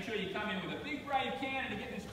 Make sure you come in with a big brave can and to get this?